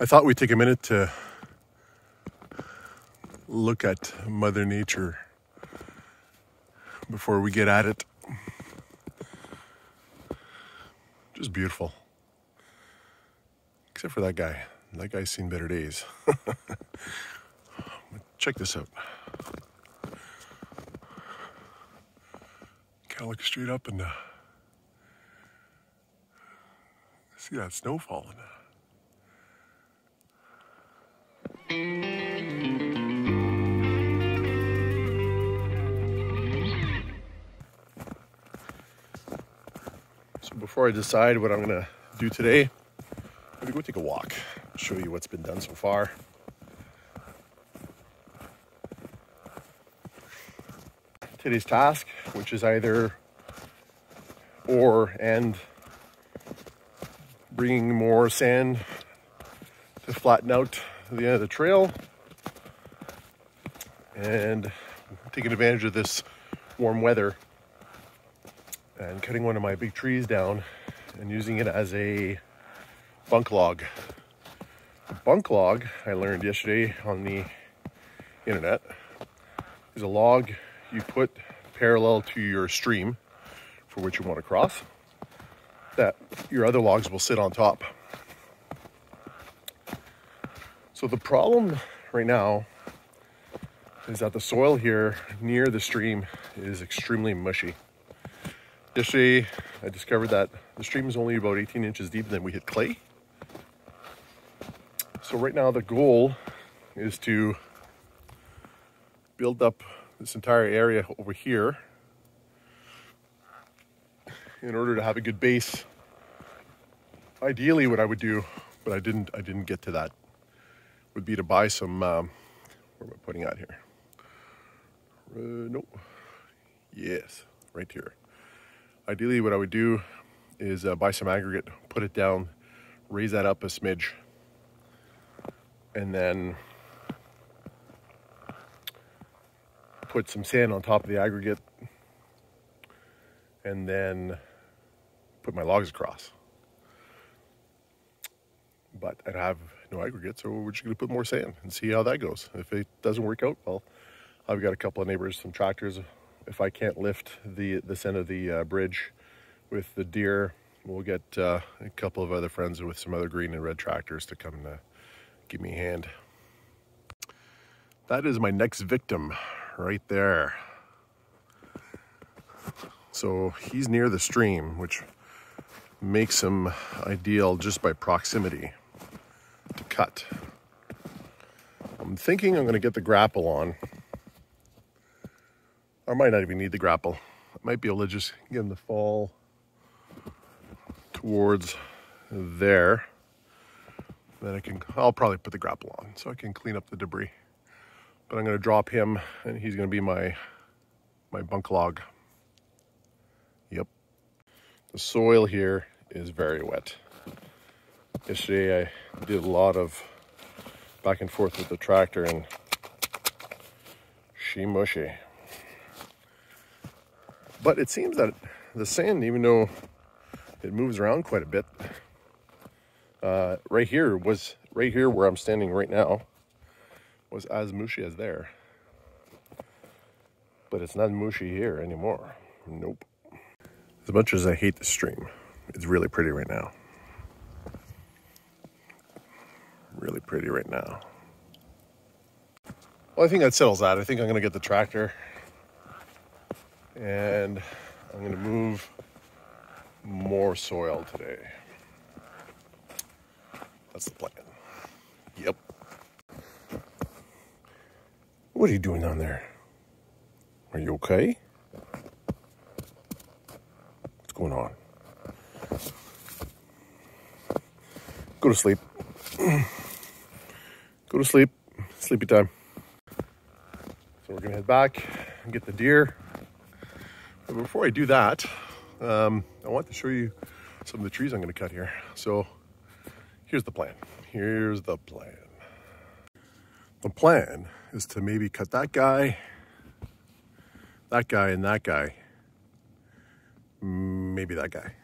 I thought we'd take a minute to look at Mother Nature before we get at it. Just beautiful. Except for that guy. That guy's seen better days. Check this out. Gotta look straight up and uh, see that snow falling. So before I decide what I'm gonna do today, I'm gonna go take a walk, show you what's been done so far. Today's task, which is either or and bringing more sand to flatten out the end of the trail and taking advantage of this warm weather and cutting one of my big trees down and using it as a bunk log. Bunk log, I learned yesterday on the internet, is a log you put parallel to your stream for which you want to cross that your other logs will sit on top. So the problem right now is that the soil here near the stream is extremely mushy. Yesterday, I discovered that the stream is only about 18 inches deep, and then we hit clay. So right now, the goal is to build up this entire area over here in order to have a good base. Ideally, what I would do, but I didn't, I didn't get to that, would be to buy some. Um, where am I putting out here? Uh, nope. Yes, right here. Ideally, what I would do is uh, buy some aggregate, put it down, raise that up a smidge, and then put some sand on top of the aggregate, and then put my logs across. But I'd have no aggregate, so we're just going to put more sand and see how that goes. If it doesn't work out, well, I've got a couple of neighbors, some tractors. If I can't lift the this end of the uh, bridge with the Deere, we'll get uh, a couple of other friends with some other green and red tractors to come uh, give me a hand. That is my next victim right there. So he's near the stream, which makes him ideal just by proximity cut. I'm thinking I'm going to get the grapple on. I might not even need the grapple. I might be able to just get him to fall towards there. Then I can, I'll probably put the grapple on so I can clean up the debris. But I'm going to drop him and he's going to be my, my bunk log. Yep. The soil here is very wet. Yesterday I did a lot of back and forth with the tractor and she mushy. But it seems that the sand, even though it moves around quite a bit, uh, right here was, right here where I'm standing right now, was as mushy as there. But it's not mushy here anymore. Nope. As much as I hate the stream, it's really pretty right now. Really pretty right now. Well, I think that settles that. I think I'm going to get the tractor and I'm going to move more soil today. That's the plan. Yep. What are you doing down there? Are you okay? What's going on? Go to sleep. Go to sleep. Sleepy time. So we're gonna head back and get the Deere. But before I do that, um, I want to show you some of the trees I'm gonna cut here. So here's the plan. Here's the plan. The plan is to maybe cut that guy, that guy, and that guy. Maybe that guy.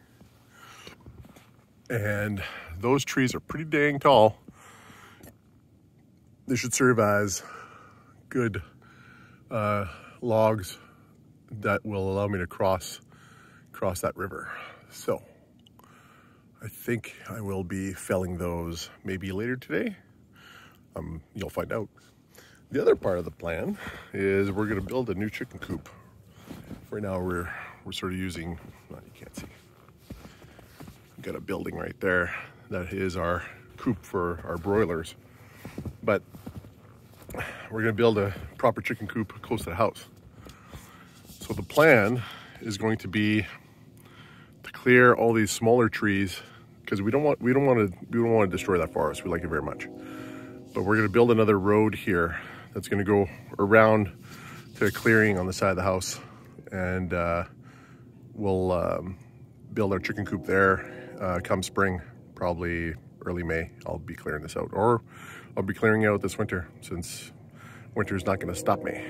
And those trees are pretty dang tall. They should serve as good uh, logs that will allow me to cross cross that river. So I think I will be felling those maybe later today. Um, you'll find out. The other part of the plan is we're going to build a new chicken coop. Right now we're we're sort of using, well, you can't see. We've got a building right there that is our coop for our broilers. But we're to build a proper chicken coop close to the house. So the plan is going to be to clear all these smaller trees because we don't want we don't want to we don't want to destroy that forest. We like it very much. But we're to build another road here that's to go around to a clearing on the side of the house, and uh, we'll um, build our chicken coop there uh, come spring, probably early May. I'll be clearing this out, or I'll be clearing it out this winter since winter is not going to stop me.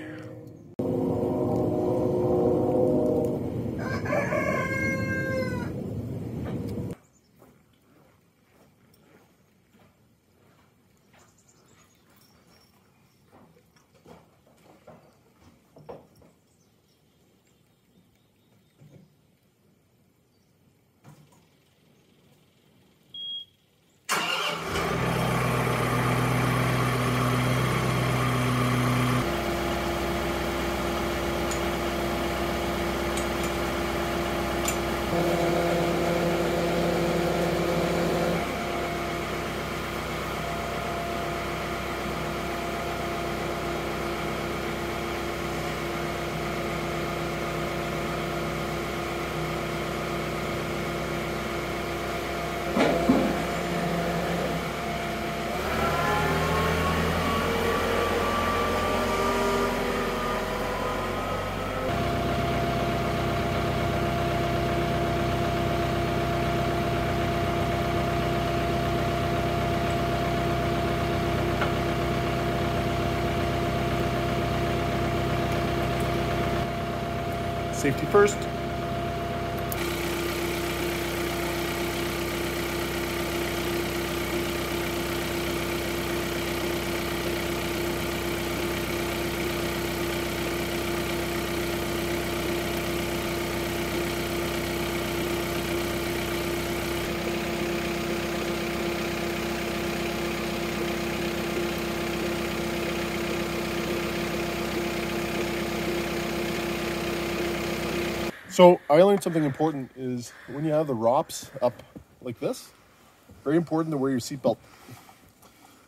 Safety first. So I learned something important is when you have the ROPS up like this, very important to wear your seatbelt.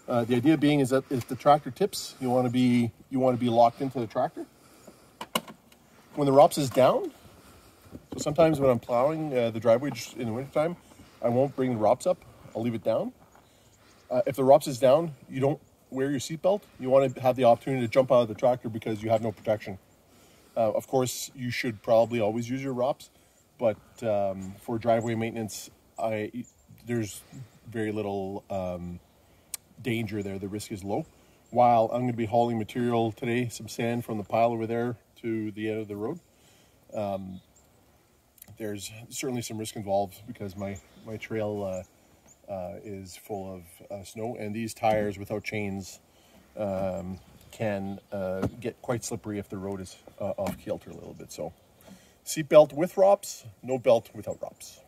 Uh, the idea being is that if the tractor tips, you want to be you want to be locked into the tractor. When the ROPS is down, so sometimes when I'm plowing uh, the driveway in the wintertime, I won't bring the ROPS up. I'll leave it down. Uh, if the ROPS is down, you don't wear your seatbelt. You want to have the opportunity to jump out of the tractor because you have no protection. Uh, of course, you should probably always use your ROPS, but um, for driveway maintenance, I there's very little um, danger there. The risk is low. While I'm going to be hauling material today, some sand from the pile over there to the end of the road, um, there's certainly some risk involved because my my trail uh, uh, is full of uh, snow, and these tires without chains um, can uh, get quite slippery if the road is uh, off kilter a little bit. So seat belt with ROPS, no belt without ROPS.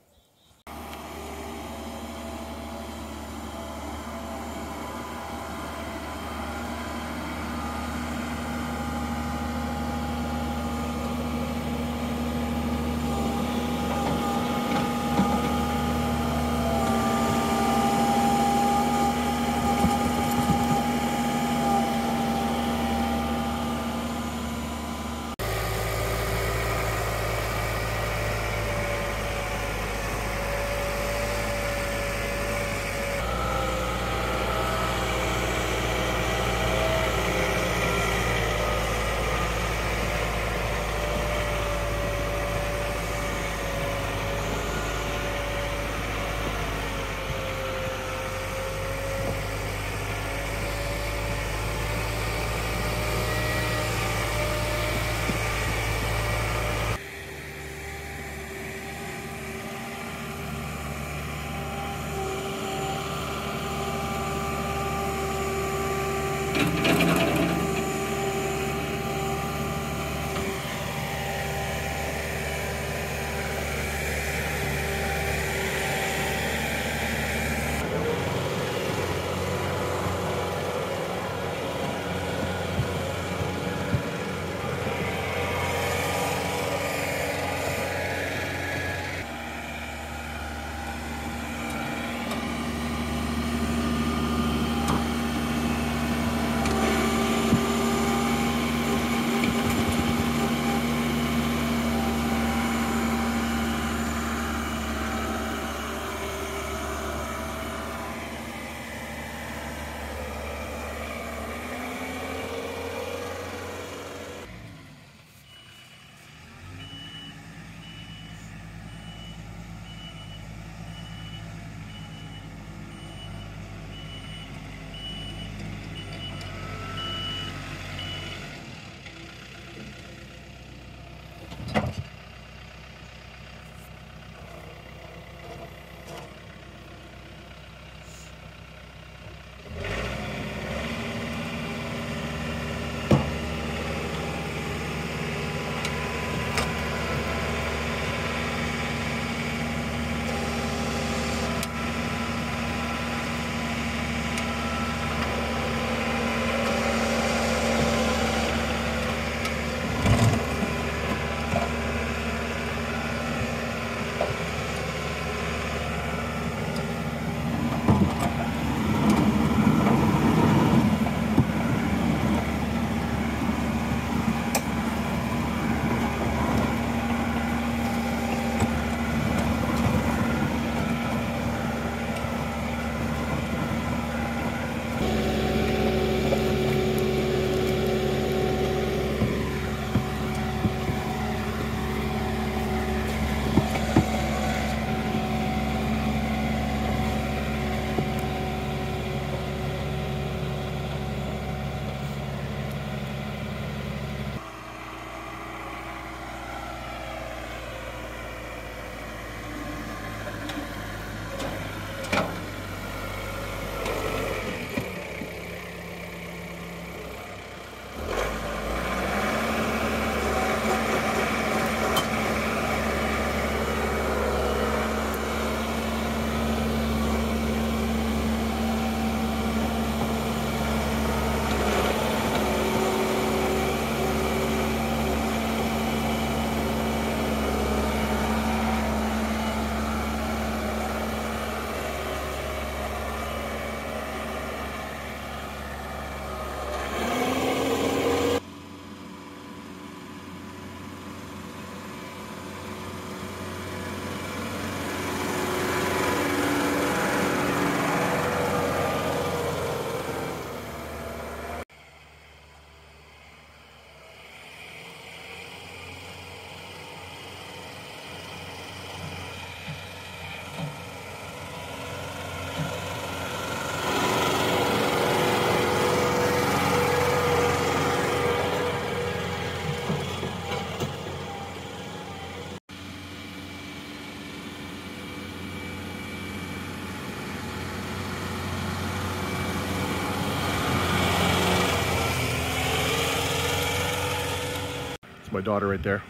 My daughter right there.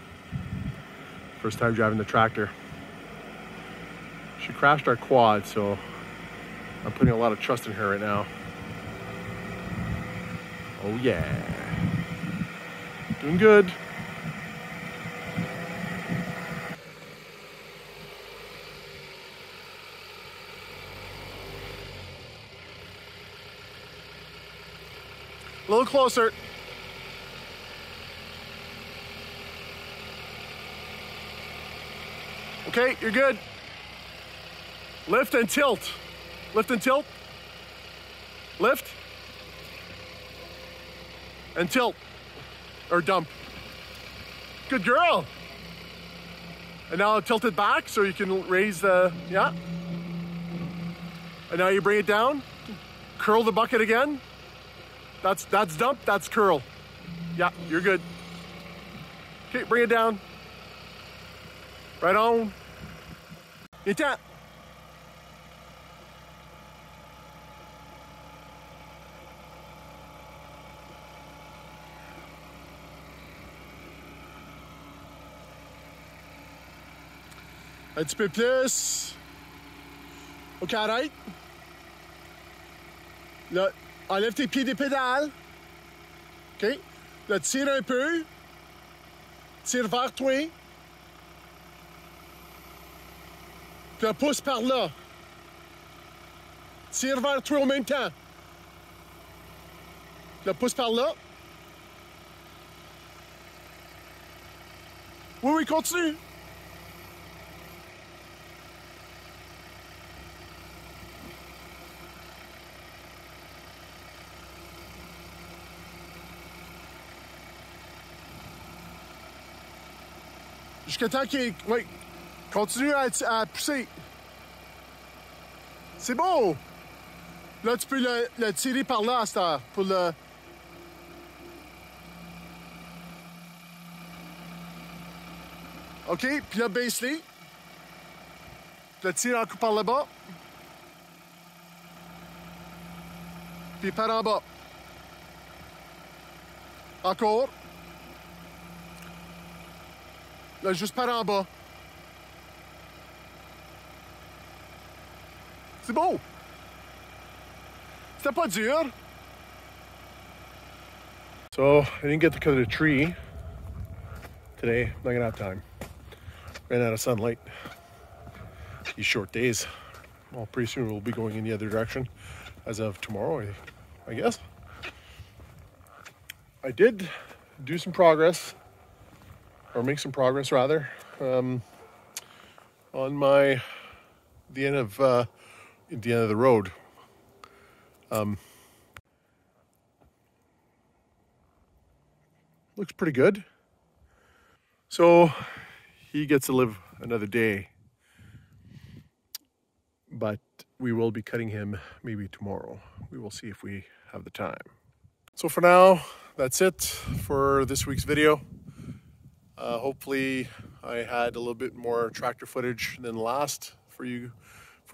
First time driving the tractor. She crashed our quad, so I'm putting a lot of trust in her right now. Oh yeah. Doing good. A little closer. Okay, you're good. Lift and tilt. Lift and tilt. Lift. And tilt. Or dump. Good girl. And now tilt it back so you can raise the, yeah. And now you bring it down. Curl the bucket again. That's that's dump, that's curl. Yeah, you're good. Okay, bring it down. Right on. That. Un petit peu plus. OK, arrête. Là, enlève tes pieds des pédales. OK? Là, tire un peu. Tire vers toi. Là, pousse par là. Tire vers toi en même temps. Là, pousse par là. Oui, oui, continue. Jusqu'à temps qu'il. Oui. Continue à, pousser. C'est beau! Là, tu peux le, tirer par là à cette pour le. OK, puis là, baisse-les. Le tire en coup par le bas. Puis par en bas. Encore. Là, juste par en bas. C'est beau. C'était pas dur. So, I didn't get to cut a tree today. Not gonna have time. Ran out of sunlight. These short days. Well, pretty soon we'll be going in the other direction as of tomorrow, I, I guess. I did do some progress or make some progress rather um, on my the end of uh, the end of the road. Um, looks pretty good. So he gets to live another day, but we will be cutting him maybe tomorrow. We will see if we have the time. So for now, that's it for this week's video. Uh, hopefully, I had a little bit more tractor footage than last for you,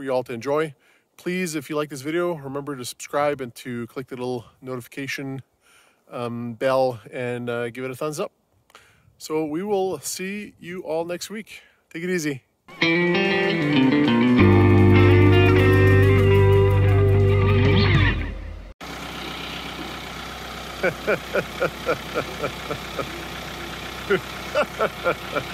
for you all to enjoy. Please, if you like this video, remember to subscribe and to click the little notification um, bell and uh, give it a thumbs up. So we will see you all next week. Take it easy.